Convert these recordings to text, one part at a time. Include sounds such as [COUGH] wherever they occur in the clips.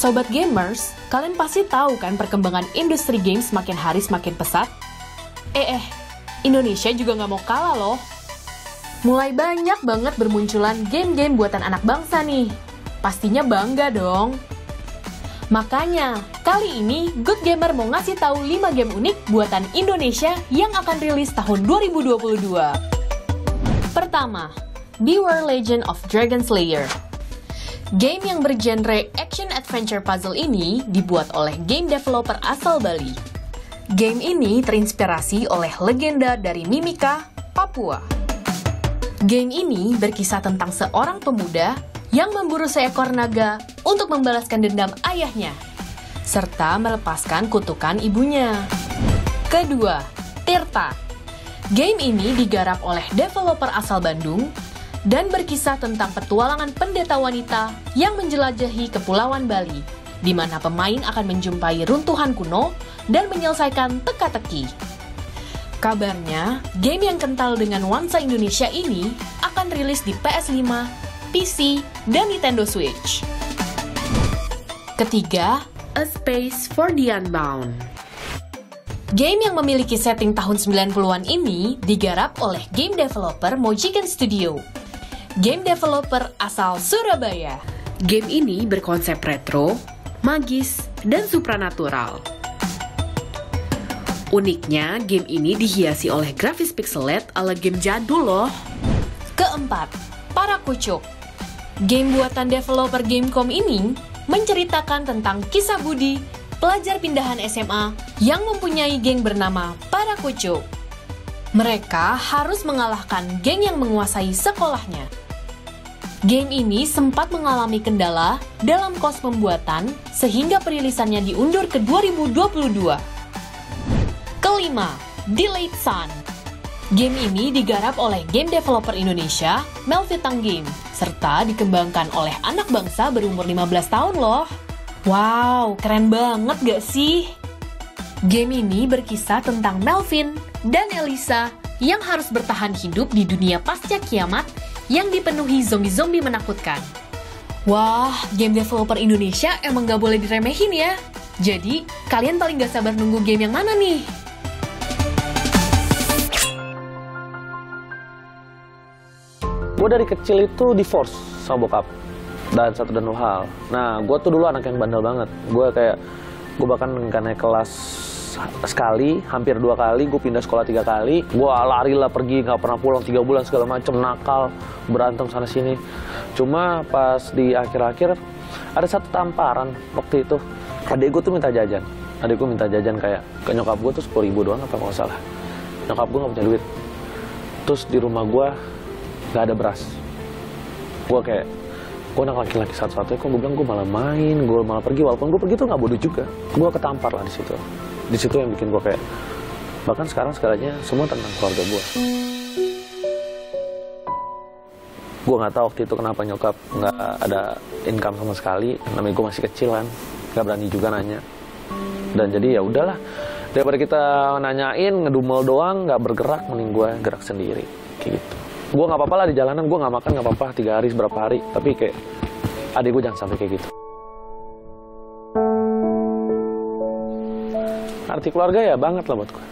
Sobat gamers, kalian pasti tahu kan perkembangan industri games makin hari semakin pesat? Eh eh, Indonesia juga nggak mau kalah loh. Mulai banyak banget bermunculan game-game buatan anak bangsa nih. Pastinya bangga dong. Makanya, kali ini Good Gamer mau ngasih tahu 5 game unik buatan Indonesia yang akan rilis tahun 2022. Pertama, Beware Legend of Dragon Slayer. Game yang bergenre action adventure puzzle ini dibuat oleh game developer asal Bali. Game ini terinspirasi oleh legenda dari Mimika, Papua. Game ini berkisah tentang seorang pemuda yang memburu seekor naga untuk membalaskan dendam ayahnya, serta melepaskan kutukan ibunya. Kedua, Tirta. Game ini digarap oleh developer asal Bandung dan berkisah tentang petualangan pendeta wanita yang menjelajahi Kepulauan Bali, di mana pemain akan menjumpai runtuhan kuno dan menyelesaikan teka-teki. Kabarnya, game yang kental dengan nuansa Indonesia ini akan rilis di PS5, PC, dan Nintendo Switch. Ketiga, A Space for the Unbound. Game yang memiliki setting tahun 90-an ini digarap oleh game developer Mojiken Studio game developer asal Surabaya. Game ini berkonsep retro, magis, dan supranatural. Uniknya, game ini dihiasi oleh grafis pixelet ala game jadul loh. Keempat, Para Kucuk. Game buatan developer Gamecom ini menceritakan tentang kisah Budi, pelajar pindahan SMA yang mempunyai geng bernama Para Kucuk. Mereka harus mengalahkan geng yang menguasai sekolahnya. Game ini sempat mengalami kendala dalam kos pembuatan sehingga perilisannya diundur ke 2022. Kelima, Delayed Sun. Game ini digarap oleh game developer Indonesia, Melvitang Game, serta dikembangkan oleh anak bangsa berumur 15 tahun loh. Wow, keren banget gak sih? Game ini berkisah tentang Melvin dan Elisa yang harus bertahan hidup di dunia pasca kiamat yang dipenuhi zombie-zombie menakutkan. Wah, game developer Indonesia emang gak boleh diremehin ya. Jadi, kalian paling gak sabar nunggu game yang mana nih? Gue dari kecil itu di force sama bokap dan satu dan dua hal. Nah, gue tuh dulu anak yang bandel banget. Gue kayak gue bahkan naik kelas sekali, hampir dua kali, gue pindah sekolah tiga kali, gue lari lah pergi, nggak pernah pulang tiga bulan segala macem, nakal, berantem sana sini. Cuma pas di akhir-akhir ada satu tamparan waktu itu, adik gue tuh minta jajan, adik gue minta jajan kayak ke nyokap gue tuh sepuluh ribu doang apa nggak salah, nyokap gue nggak punya duit, terus di rumah gue nggak ada beras, gue kayak gue anak laki-laki satu-satunya kok gue bilang gue malah main gue malah pergi. Walaupun gue pergi tuh nggak bodoh juga. Gue ketampar lah di situ di situ yang bikin gue kayak bahkan sekarang segalanya semua tentang keluarga gue gue nggak tahu waktu itu kenapa nyokap nggak ada income sama sekali namanya gue masih kecil kan nggak berani juga nanya. Dan jadi ya udahlah daripada kita nanyain ngedumel doang nggak bergerak mending gue gerak sendiri kayak gitu. Gue nggak apa-apa lah di jalanan gue nggak makan nggak apa-apa tiga hari seberapa hari tapi kayak adik gue jangan sampai kayak gitu arti keluarga ya banget lah buat gue gitu.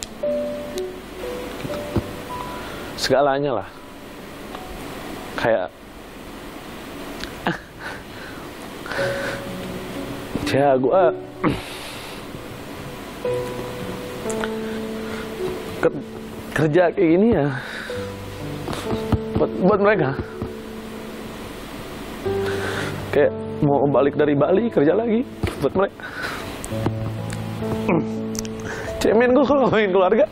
segalanya lah. Kayak [LAUGHS] ya gue [CLEARS THROAT] kerja kayak gini ya buat buat mereka. Kayak mau balik dari Bali kerja lagi buat mereka cemen gue kalau ngomongin keluarga.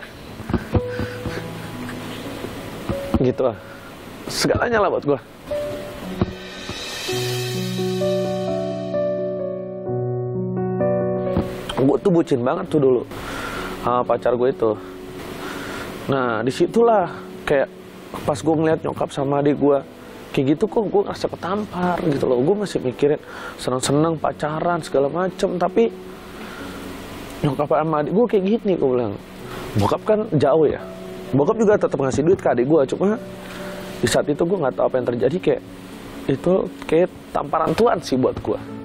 Gitu lah. Segalanya lah buat gue gue tuh bucin banget tuh dulu sama pacar gue itu. Nah di situlah kayak pas gue ngeliat nyokap sama adik gue kayak gitu kok gue ngerasa ketampar gitu loh. Gue masih mikirin seneng-seneng pacaran segala macem tapi nyokap sama adik gue kayak gini gue bilang. Bokap kan jauh ya. Bokap juga tetap ngasih duit ke adik gue cuma di saat itu gue nggak tahu apa yang terjadi kayak itu kayak tamparan Tuhan sih buat gue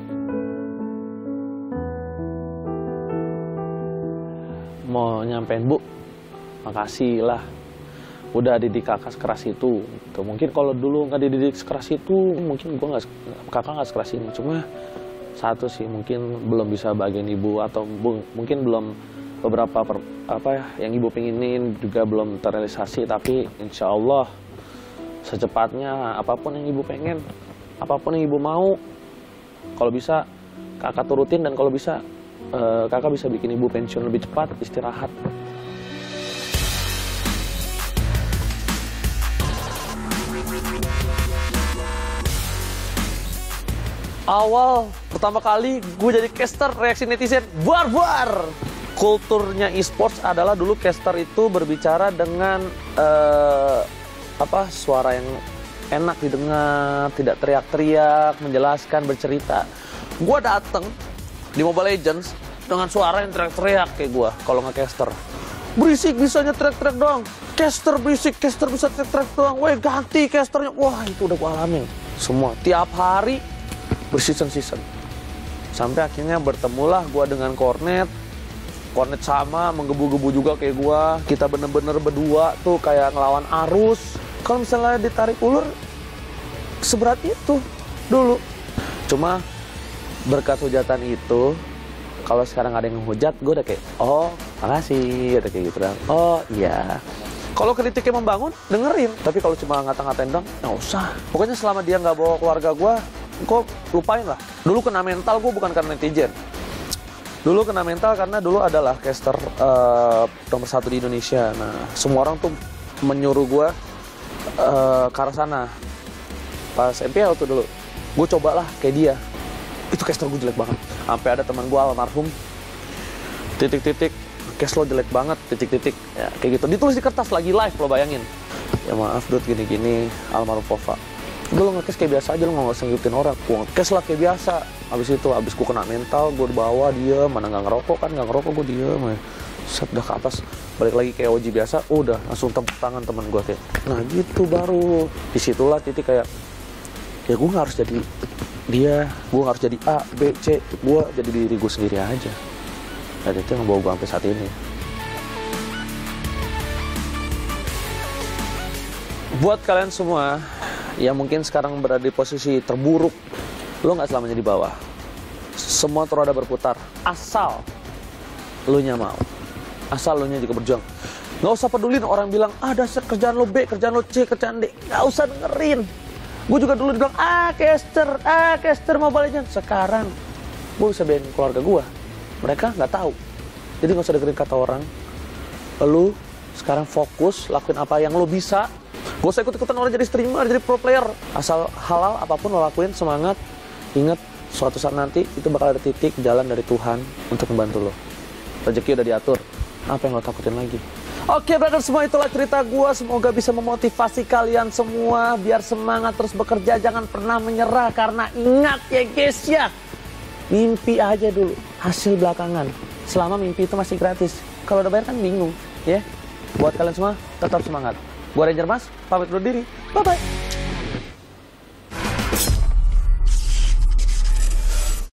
mau nyampein bu makasih lah. Udah didik kakak sekeras itu gitu. mungkin kalau dulu nggak dididik sekeras itu mungkin gue nggak kakak nggak sekeras ini. Cuma satu sih mungkin belum bisa bagian ibu atau mungkin belum beberapa per- apa ya yang ibu pengenin juga belum terrealisasi tapi insya Allah secepatnya apa pun yang ibu pengen apa pun yang ibu mau kalau bisa kakak turutin dan kalau bisa eh, kakak bisa bikin ibu pensiun lebih cepat istirahat awal pertama kali gue jadi caster reaksi netizen buar-buar kulturnya e-sports adalah dulu caster itu berbicara dengan eh, apa suara yang enak didengar tidak teriak-teriak menjelaskan bercerita. Gue dateng di Mobile Legends dengan suara yang teriak-teriak kayak gue kalau nggak caster berisik bisanya teriak-teriak doang. Caster berisik caster bisa teriak-teriak doang. Weh ganti casternya. Wah itu udah gue alamin semua. Tiap hari berseason-season sampai akhirnya bertemulah gue dengan Cornet. Cornet sama menggebu-gebu juga kayak gue kita bener-bener berdua tuh kayak ngelawan arus. Kalau misalnya ditarik ulur seberat itu dulu. Cuma berkat hujatan itu kalau sekarang ada yang menghujat gue udah kayak oh makasih udah kayak gitu kan. Oh iya. Kalau kritiknya membangun dengerin. Tapi kalau cuma ngata-ngatain dong nggak usah. Pokoknya selama dia nggak bawa keluarga gue kok lupain lah. Dulu kena mental gue bukan karena netizen. Dulu kena mental karena dulu adalah caster eh, nomor satu di Indonesia. Nah semua orang tuh menyuruh gue eh, ke arah sana. Pas MPL tuh dulu gue cobalah kayak dia. Itu caster gue jelek banget. Sampai ada teman gue almarhum. Titik-titik cash lo jelek banget titik-titik. Ya kayak gitu. Ditulis di kertas lagi live lo bayangin. Ya maaf dude gini-gini. Almarhum Pova udah lo nge-cash kayak biasa aja lo nggak usah ngikutin orang. Gue nge-cash lah kayak biasa. Abis itu abis gue kena mental gue bawa dia mana nggak ngerokok kan nggak ngerokok gue diem ya set udah ke atas. Balik lagi kayak OG biasa udah langsung tepuk tangan teman gue kayak nah gitu baru. Di situlah titik kayak ya gue nggak harus jadi dia gue harus jadi A B C gue jadi diri gue sendiri aja. Dan itu yang bawa gue sampai saat ini. Buat kalian semua yang mungkin sekarang berada di posisi terburuk. Lo nggak selamanya di bawah. Semua roda berputar. Asal lo nya mau asal lo nya juga berjuang. Nggak usah pedulin orang bilang ah dasar kerjaan lo B kerjaan lo C kerjaan D. Nggak usah dengerin. Gue juga dulu bilang ah caster ah caster mobile legends sekarang gue bisa biarin keluarga gue mereka nggak tahu. Jadi nggak usah dengerin kata orang. Lu sekarang fokus lakuin apa yang lo bisa gak usah ikut-ikutan orang jadi streamer jadi pro player. Asal halal apa pun lo lakuin semangat. Ingat suatu saat nanti itu bakal ada titik jalan dari Tuhan untuk membantu lo. Rezeki udah diatur. Apa yang lo takutin lagi? Oke brother semua itulah cerita gue Semoga bisa memotivasi kalian semua. Biar semangat terus bekerja. Jangan pernah menyerah Karena ingat ya guys ya. Mimpi aja dulu. Hasil belakangan. Selama mimpi itu masih gratis. Kalau udah bayar kan bingung ya. Buat kalian semua tetap semangat Gue Ranger Mas Pamit dulu diri. Bye bye